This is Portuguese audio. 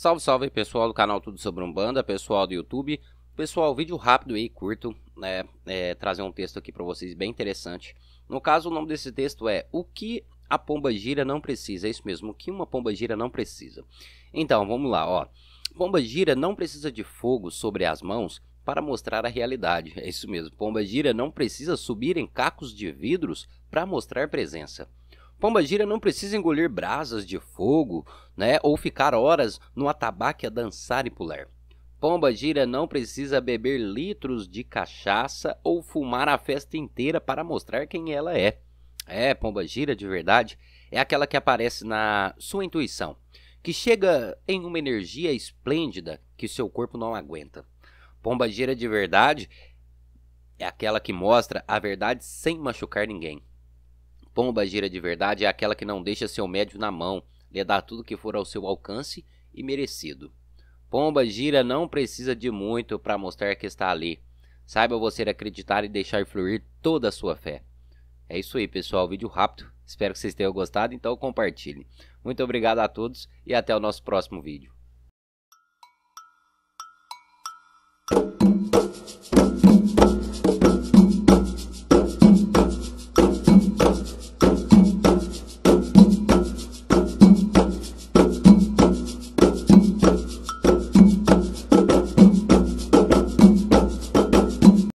Salve, salve pessoal do canal Tudo Sobre Umbanda, pessoal do YouTube. Pessoal, vídeo rápido e curto, né? É, trazer um texto aqui para vocês bem interessante. No caso, o nome desse texto é O que a pomba gira não precisa. É isso mesmo, o que uma pomba gira não precisa. Então, vamos lá, ó. Pomba gira não precisa de fogo sobre as mãos para mostrar a realidade. É isso mesmo, pomba gira não precisa subir em cacos de vidros para mostrar presença. Pomba gira não precisa engolir brasas de fogo, né, ou ficar horas no atabaque a dançar e pular. Pomba gira não precisa beber litros de cachaça ou fumar a festa inteira para mostrar quem ela é. É, pomba gira de verdade é aquela que aparece na sua intuição, que chega em uma energia esplêndida que seu corpo não aguenta. Pomba gira de verdade é aquela que mostra a verdade sem machucar ninguém. Pomba gira de verdade é aquela que não deixa seu médio na mão, lhe dá tudo que for ao seu alcance e merecido. Pomba gira não precisa de muito para mostrar que está ali. Saiba você acreditar e deixar fluir toda a sua fé. É isso aí, pessoal. Vídeo rápido. Espero que vocês tenham gostado, então compartilhem. Muito obrigado a todos e até o nosso próximo vídeo.